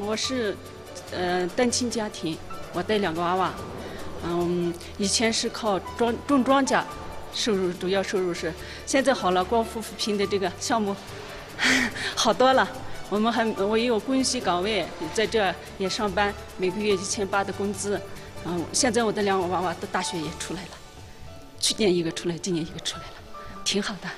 我是，呃，单亲家庭，我带两个娃娃，嗯，以前是靠庄种庄稼，收入主要收入是，现在好了，光伏扶贫的这个项目，好多了。我们还我也有工薪岗位，在这也上班，每个月一千八的工资，嗯，现在我的两个娃娃都大学也出来了，去年一个出来，今年一个出来了，挺好的。